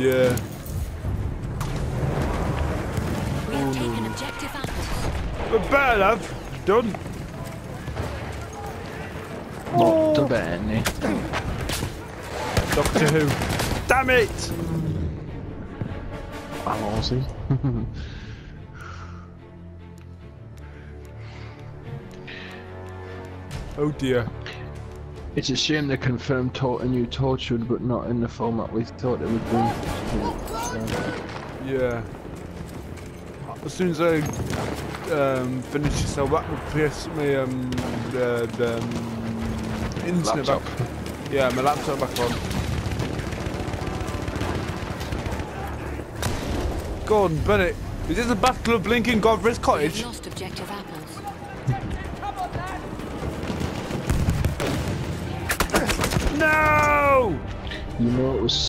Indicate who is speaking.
Speaker 1: Yeah.
Speaker 2: We have taken objective apples.
Speaker 1: But better have done.
Speaker 3: Molto bene.
Speaker 1: Doctor Who. Damn it!
Speaker 3: I'm Aussie.
Speaker 1: Oh dear.
Speaker 3: It's a shame they confirmed to a new Torchwood, but not in the format we thought it would be.
Speaker 1: Yeah. As soon as I um, finish this, I'll back replace my um, the, the um, internet
Speaker 3: Laptop.
Speaker 1: back. Yeah, my laptop back on. Go on, Bennett. Is this the Battle of Lincoln Godfrey's
Speaker 2: We
Speaker 1: Cottage?
Speaker 2: have lost objective apples.
Speaker 1: No!
Speaker 3: You know it was